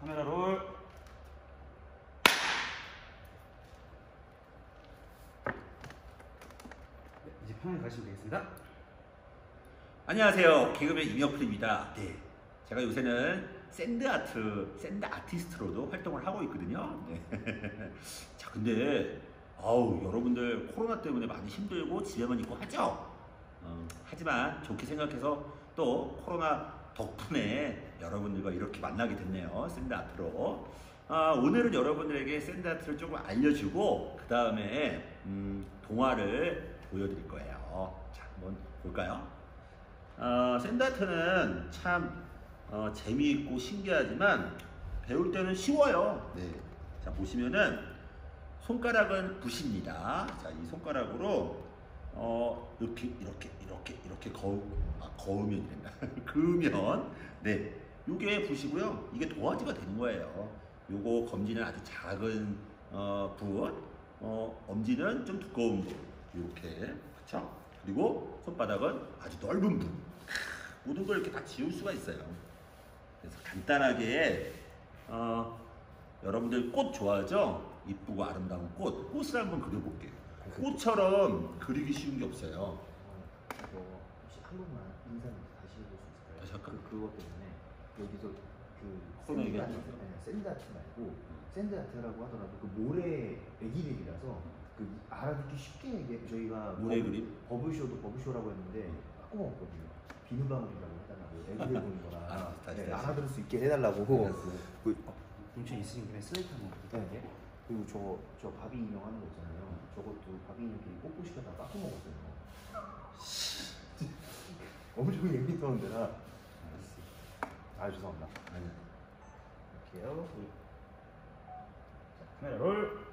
카메라 롤. 네, 이제 편하게 가시면 되겠습니다. 안녕하세요. 개그맨 임혁필입니다. 네. 제가 요새는 sand art, sand artist로도 활동을 하고 있거든요. 네. 자, 근데, 아우, 여러분들 코로나 때문에 많이 힘들고 집에만 있고 하죠? 어, 하지만 좋게 생각해서 또 코로나 덕분에 여러분들과 이렇게 만나게 됐네요. sand art로. 아, 오늘은 여러분들에게 sand art를 조금 알려주고, 그 다음에, 음, 동화를 보여드릴 거예요. 자, 한번 볼까요? 어, sand art는 참 어, 재미있고 신기하지만 배울 때는 쉬워요. 네. 자 보시면은 손가락은 붓입니다. 자 이 손가락으로 어, 이렇게 이렇게 이렇게 이렇게 거우 아, 거우면 된다. 그으면 네 요게 붓이고요. 이게 도화지가 되는 거예요. 요거 검지는 아주 작은 어, 붓, 어, 엄지는 좀 두꺼운 붓 이렇게 그렇죠? 그리고 손바닥은 아주 넓은 붓. 모든 걸 이렇게 다 지울 수가 있어요. 그래서 간단하게 어, 여러분들 꽃 좋아하죠? 이쁘고 아름다운 꽃. 꽃을 한번 그려볼게요. 꽃처럼 그리기 쉬운 게 없어요. 이거 혹시 한 번만 인사 다시 해볼 수 있을까요? 다시 할까요? 그, 그것 때문에 여기서 그 코로나 샌드 얘기하지 아트, 마세요. 네, 샌드 아트 말고 샌드 아트라고 하더라도 그 모래 애기들이라서 그 알아듣기 쉽게 얘기해 저희가 모래 버- 그림? 버블쇼도 버블쇼라고 했는데 바꿔먹었거든요. 비누방울이라고 해달라고 애기들 보는 거라 알았어, 다시, 네, 다시. 알아들을 수 있게 해달라고 그, 동천 있으신 김에 슬레이트 한번 네. 부탁드릴게요. 그리고 저, 저 바비 인형 하는 거 있잖아요. 저것도 바비 인형끼리 뽀뽀 시켰다가 깎고 먹었어요. 엄청 예민한 데라. 아 죄송합니다. 아니, 이렇게요. 카메라 롤.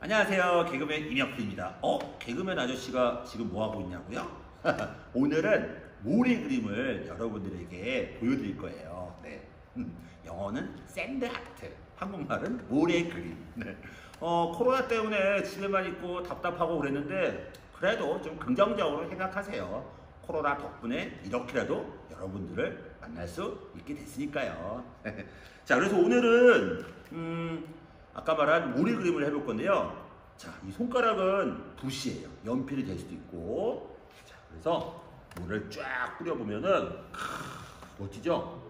안녕하세요. 개그맨 임혁필입니다. 어? 개그맨 아저씨가 지금 뭐 하고 있냐고요? 오늘은 모래 그림을 여러분들에게 보여드릴 거예요. 네. 음, 영어는 sand art, 한국말은 모래 그림. 네. 어, 코로나 때문에 집에만 있고 답답하고 그랬는데 그래도 좀 긍정적으로 생각하세요. 코로나 덕분에 이렇게라도 여러분들을 만날 수 있게 됐으니까요. 자, 그래서 오늘은 음, 아까 말한 모래 그림을 해볼 건데요. 자, 이 손가락은 붓이에요. 연필이 될 수도 있고. 자, 그래서 모래를 쫙 뿌려보면은 크, 멋지죠?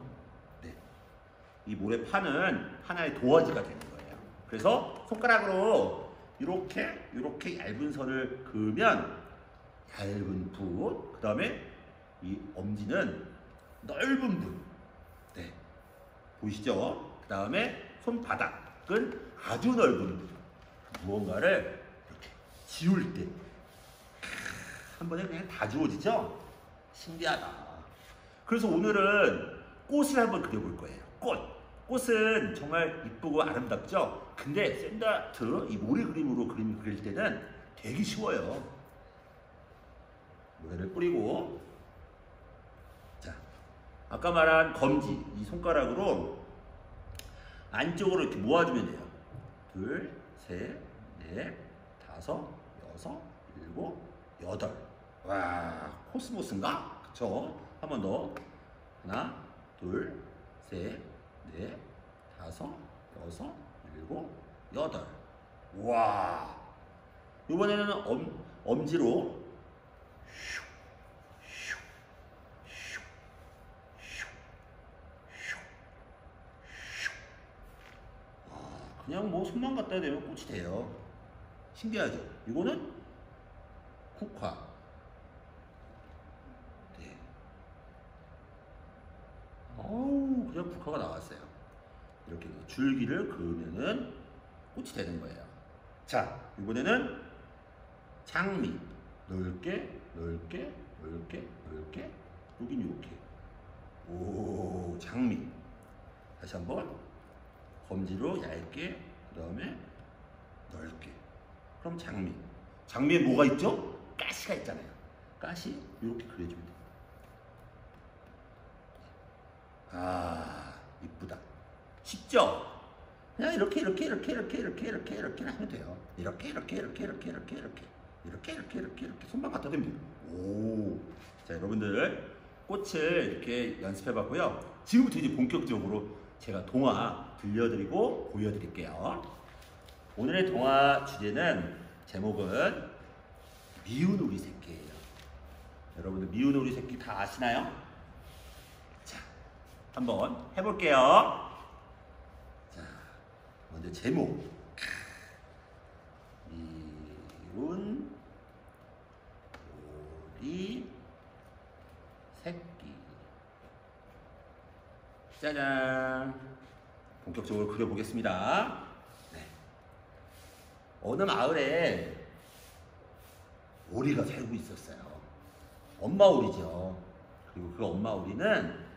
네. 이 모래판은 하나의 도화지가 되는 거예요. 그래서 손가락으로 이렇게 이렇게 얇은 선을 그으면 얇은 붓, 그 다음에 이 엄지는 넓은 붓. 네. 보이시죠? 그 다음에 손바닥은 아주 넓은 붓. 무언가를 이렇게 지울 때. 한 번에 그냥 다 지워지죠? 신기하다. 그래서 오늘은 꽃을 한번 그려볼 거예요. 꽃. 꽃은 정말 이쁘고 아름답죠? 근데 샌드아트, 이 모래 그림으로 그림 그릴 때는 되게 쉬워요. 모래를 뿌리고, 자, 아까 말한 검지, 이 손가락으로 안쪽으로 이렇게 모아주면 돼요. 둘, 셋, 넷, 다섯, 여섯, 일곱, 여덟. 와, 코스모스인가? 그쵸? 한 번 더. 하나, 둘, 셋, 넷, 다섯, 여섯, 일곱, 여덟. 와. 이번에는 엄, 엄지로 슉, 그냥 뭐 손만 갖다 대면 꽃이 돼요. 신기하죠? 이거는 국화. 네. 어우, 그냥 국화가 나왔어요. 이렇게 줄기를 그으면은 꽃이 되는 거예요. 자, 이번에는 장미. 넓게, 넓게, 넓게, 넓게, 여긴 이렇게. 오, 장미. 다시 한번. 검지로 얇게, 그 다음에 넓게. 그럼 장미. 장미에 뭐가 있죠? 가시가 있잖아요. 가시 이렇게 그려주면 돼요. 아, 이쁘다. 쉽죠? 그냥 이렇게 이렇게 이렇게 이렇게 이렇게 이렇게 이렇게 하면 돼요. 이렇게 이렇게 이렇게 이렇게 이렇게 이렇게 이렇게 이렇게 이렇게 이렇게 손만 갖다 대면 돼요. 오, 자 여러분들 꽃을 이렇게 연습해 봤고요. 지금부터 이제 본격적으로 제가 동화 들려드리고 보여드릴게요. 오늘의 동화 주제는 제목은 미운 우리 새끼예요. 여러분들 미운 우리 새끼 다 아시나요? 자, 한번 해볼게요. 자, 먼저 제목. 미운 우리 새끼. 짜잔. 본격적으로 그려보겠습니다. 네. 어느 마을에 오리가 살고 있었어요. 엄마 오리죠. 그리고 그 엄마 오리는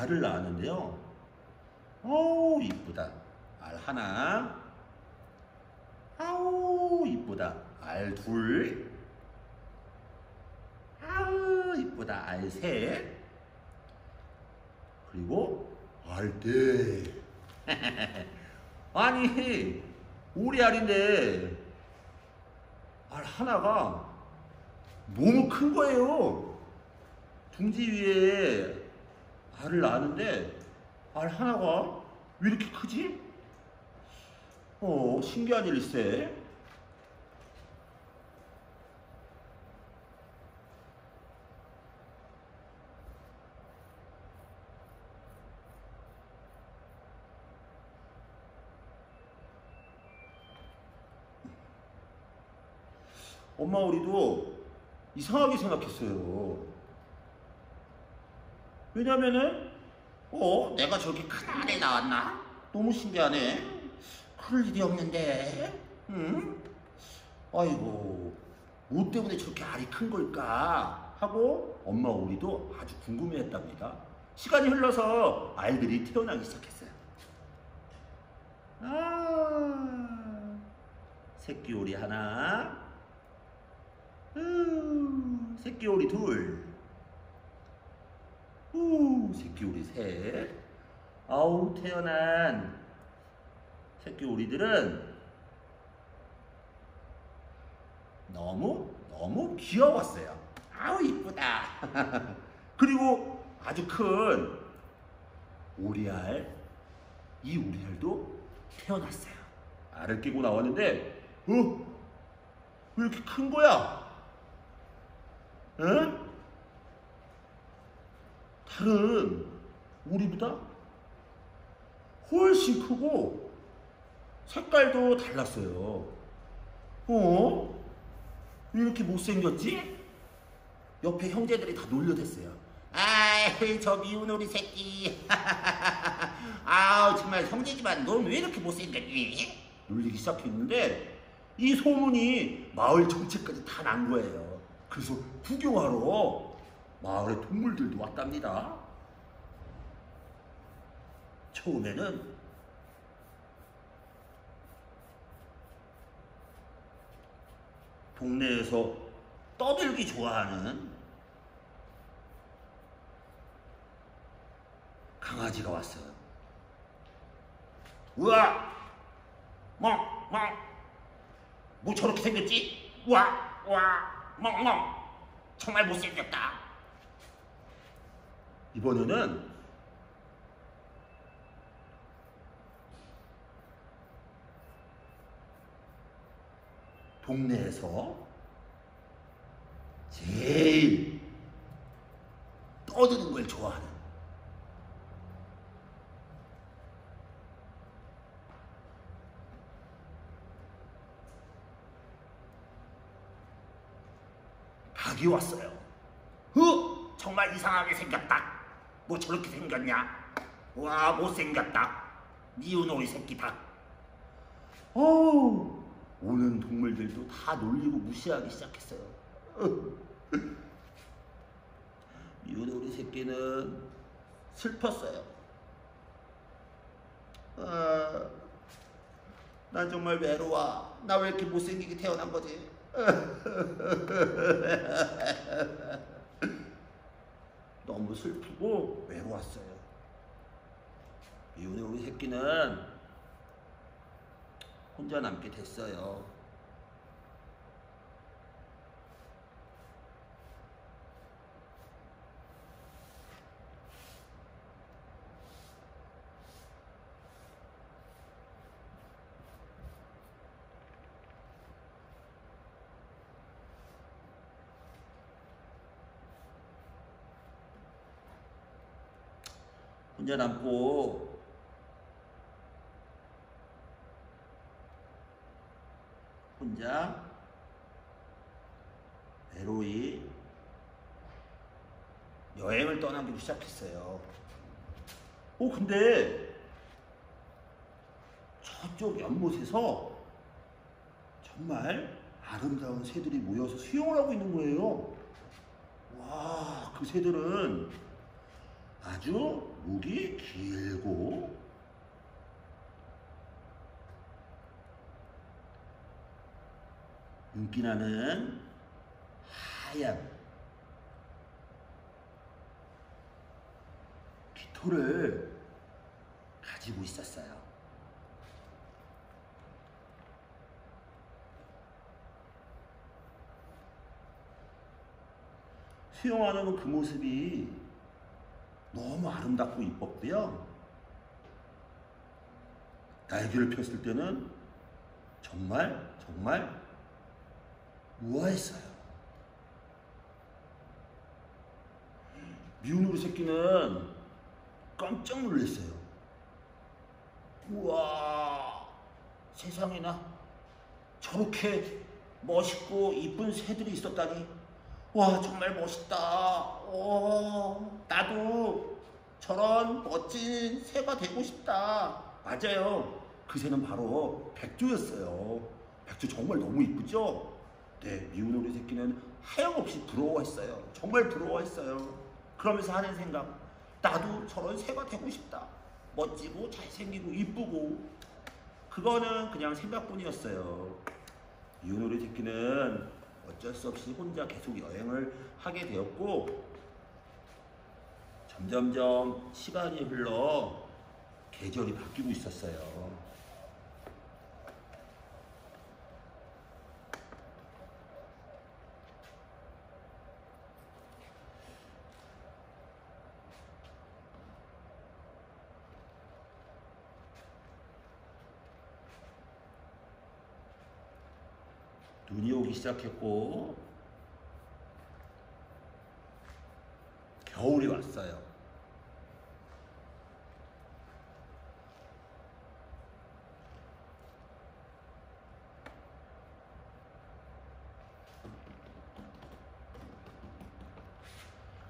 알을 낳았는데요. 어우 이쁘다. 알 하나. 아우 이쁘다. 알 둘. 아우 이쁘다. 알 셋. 그리고 알 넷. 아니 오리 알인데 알 하나가 너무 큰 거예요. 둥지 위에 알을 낳았는데 알 하나가 왜 이렇게 크지? 어 신기한 일일세. 엄마 우리도 이상하게 생각했어요. 왜냐면은 어 내가 저렇게 큰 알에 나왔나? 너무 신기하네. 그럴 일이 없는데. 응? 아이고 뭐 때문에 저렇게 알이 큰 걸까? 하고 엄마 우리도 아주 궁금해했답니다. 시간이 흘러서 알들이 태어나기 시작했어요. 아, 새끼 오리 하나, 음, 새끼 오리 둘, 우, 새끼 오리 셋. 아우 태어난 새끼 오리들은 너무 너무 귀여웠어요. 아우 이쁘다. 그리고 아주 큰 오리알, 이 오리알도 태어났어요. 알을 끼고 나왔는데, 어? 왜 이렇게 큰 거야? 응? 다른 오리보다 훨씬 크고 색깔도 달랐어요. 어? 왜 이렇게 못생겼지? 옆에 형제들이 다 놀려댔어요. 아이, 저 미운 오리 새끼. 아우, 정말 형제지만 넌 왜 이렇게 못생겼니? 놀리기 시작했는데 이 소문이 마을 전체까지 다 난 거예요. 그래서 구경하러 마을의 동물들도 왔답니다. 처음에는 동네에서 떠들기 좋아하는 강아지가 왔어요. 우와! 멍! 멍! 뭐 저렇게 생겼지? 우와! 우와! 멍! 멍! 정말 못생겼다. 이번에는 동네에서 제일 떠드는 걸 좋아하는 닭이 왔어요. 어? 정말 이상하게 생겼다. 뭐 저렇게 생겼냐? 와 못생겼다. 미운 오리 새끼 닭. 어우 오는 동물들도 다 놀리고 무시하기 시작했어요. 오리 새끼는 슬펐어요. 아, 난 정말 외로워. 나 왜 이렇게 못생기게 태어난 거지? 너무 슬프고 외로웠어요. 미운의 우리 새끼는 혼자 남게 됐어요. 혼자 남고 혼자 외로이 여행을 떠나기 시작했어요. 오 근데 저쪽 연못에서 정말 아름다운 새들이 모여서 수영을 하고 있는 거예요. 와, 그 새들은 아주 목이 길고 윤기 나는 하얀 깃털을 가지고 있었어요. 수영하는 그 모습이 너무 아름답고 이뻤고요. 날개를 폈을 때는 정말 정말 우아했어요. 미운 우리 새끼는 깜짝 놀랐어요. 우와, 세상에나 저렇게 멋있고 이쁜 새들이 있었다니. 와, 정말 멋있다. 어, 나도 저런 멋진 새가 되고 싶다. 맞아요. 그 새는 바로 백조였어요. 백조 정말 너무 이쁘죠? 네, 미운 우리 새끼는 하염없이 부러워했어요. 정말 부러워했어요. 그러면서 하는 생각, 나도 저런 새가 되고 싶다. 멋지고 잘생기고 이쁘고. 그거는 그냥 생각뿐이었어요. 미운 우리 새끼는 어쩔 수 없이 혼자 계속 여행을 하게 되었고, 점점점 시간이 흘러 계절이 바뀌고 있었어요. 눈이 오기 시작했고 겨울이 왔어요.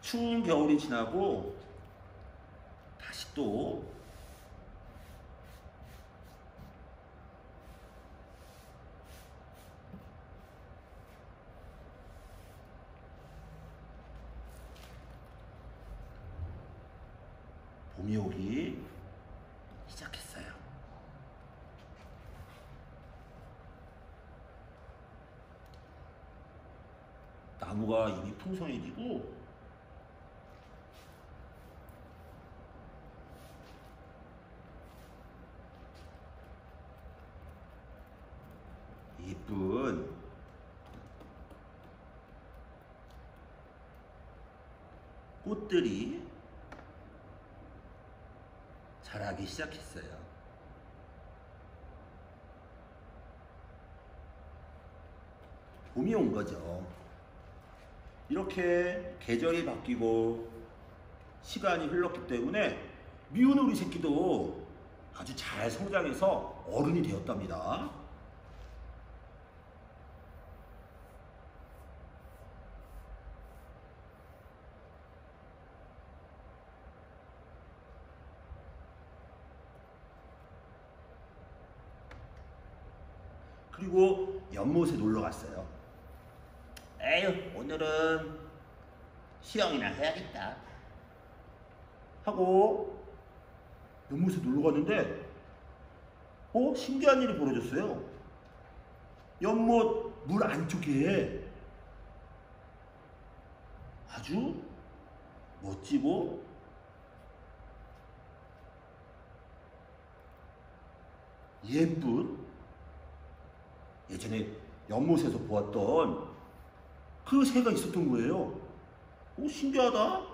추운 겨울이 지나고 다시 또 봄이 오기 시작했어요. 나무가 이미 풍성해지고 이쁜 꽃들이 자라기 시작했어요. 봄이 온 거죠. 이렇게 계절이 바뀌고 시간이 흘렀기 때문에 미운 우리 새끼도 아주 잘 성장해서 어른이 되었답니다. 그리고 연못에 놀러 갔어요. 에휴, 오늘은 수영이나 해야겠다. 하고 연못에 놀러 갔는데, 어? 신기한 일이 벌어졌어요. 연못 물 안쪽에 아주 멋지고 예쁜 예전에 연못에서 보았던 그 새가 있었던 거예요. 오 신기하다.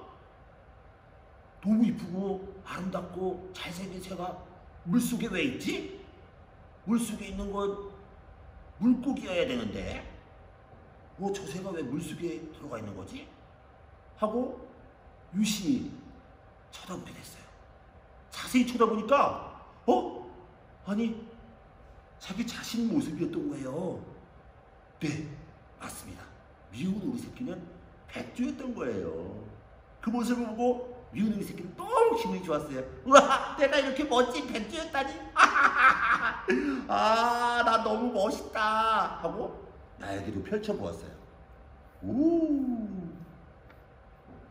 너무 이쁘고 아름답고 잘생긴 새가 물속에 왜 있지? 물속에 있는 건 물고기여야 되는데 뭐저 새가 왜 물속에 들어가 있는 거지? 하고 유심히 쳐다보게 됐어요. 자세히 쳐다보니까 어? 아니 자기 자신 모습이었던 거예요. 네, 맞습니다. 미운 우리 새끼는 백조였던 거예요. 그 모습을 보고 미운 우리 새끼는 너무 기분이 좋았어요. 우와, 내가 이렇게 멋진 백조였다니. 아, 나 너무 멋있다. 하고 날개를 펼쳐보았어요. 오,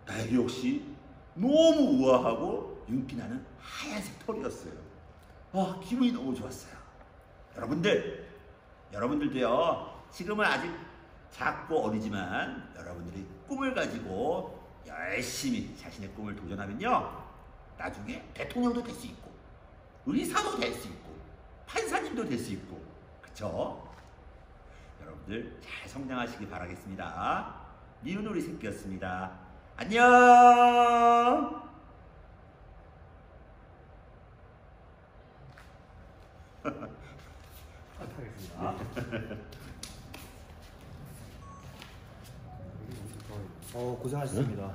날개 역시 너무 우아하고 윤기 나는 하얀색 털이었어요. 아, 기분이 너무 좋았어요. 여러분들, 여러분들도요, 지금은 아직 작고 어리지만 여러분들이 꿈을 가지고 열심히 자신의 꿈을 도전하면요, 나중에 대통령도 될 수 있고, 의사도 될 수 있고, 판사님도 될 수 있고, 그쵸? 여러분들 잘 성장하시기 바라겠습니다. 미운 우리 새끼였습니다. 안녕! 하겠습니다. 어 고생하셨습니다.